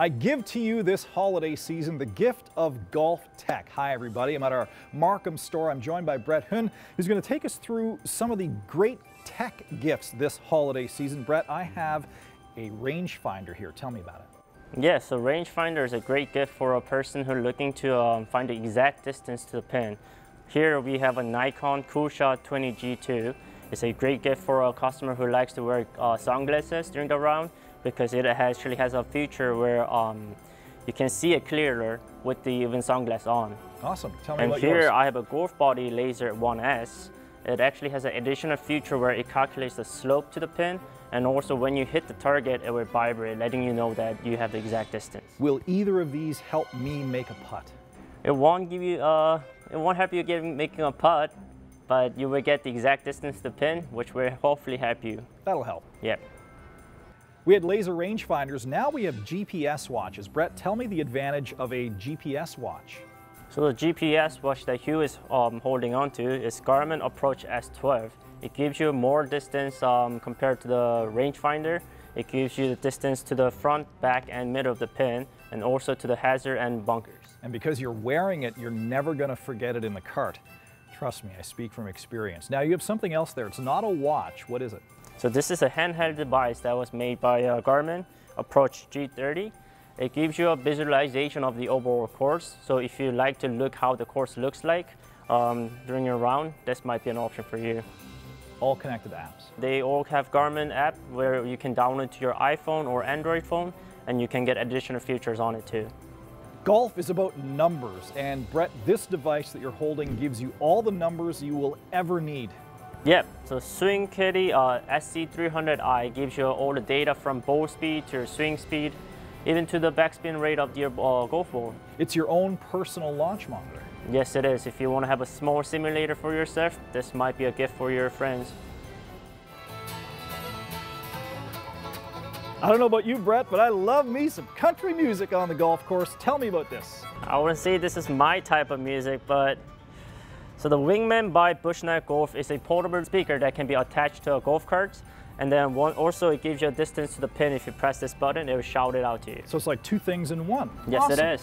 I give to you this holiday season the gift of golf tech. Hi, everybody. I'm at our Markham store. I'm joined by Brett Hun, who's going to take us through some of the great tech gifts this holiday season. Brett, I have a rangefinder here. Tell me about it. Yes, so rangefinder is a great gift for a person who's looking to um, find the exact distance to the pin. Here we have a Nikon Coolshot 20G2. It's a great gift for a customer who likes to wear uh, sunglasses during the round because it actually has a feature where um, you can see it clearer with the even sunglasses on. Awesome. Tell me and about here yours. I have a GolfBuddy Laser 1S. It actually has an additional feature where it calculates the slope to the pin and also when you hit the target, it will vibrate, letting you know that you have the exact distance. Will either of these help me make a putt? It won't give you, uh, it won't help you get making a putt, but you will get the exact distance to pin, which will hopefully help you. That'll help. Yep. We had laser rangefinders. Now we have GPS watches. Brett, tell me the advantage of a GPS watch. So the GPS watch that Hugh is um, holding on to is Garmin Approach S12. It gives you more distance um, compared to the rangefinder. It gives you the distance to the front, back, and middle of the pin, and also to the hazard and bunkers. And because you're wearing it, you're never going to forget it in the cart. Trust me, I speak from experience. Now you have something else there. It's not a watch. What is it? So this is a handheld device that was made by uh, Garmin Approach G30. It gives you a visualization of the overall course. So if you like to look how the course looks like um, during your round, this might be an option for you. All connected apps. They all have Garmin app where you can download to your iPhone or Android phone and you can get additional features on it too. Golf is about numbers, and Brett, this device that you're holding gives you all the numbers you will ever need. Yep, so Swing Caddie uh, SC300i gives you all the data from ball speed to your swing speed, even to the backspin rate of your uh, golf ball. It's your own personal launch monitor. Yes, it is. If you want to have a small simulator for yourself, this might be a gift for your friends. I don't know about you, Brett, but I love me some country music on the golf course. Tell me about this. I wouldn't say this is my type of music, but so the Wingman by Bushnell Golf is a portable speaker that can be attached to a golf cart. And then one, also it gives you a distance to the pin. If you press this button, it will shout it out to you. So it's like two things in one. Yes, awesome. it is.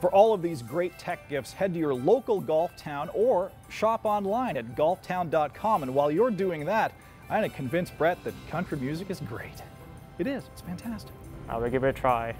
For all of these great tech gifts, head to your local golf town or shop online at golftown.com. And while you're doing that, I'm going to convince Brett that country music is great. It is. It's fantastic. I will give it a try.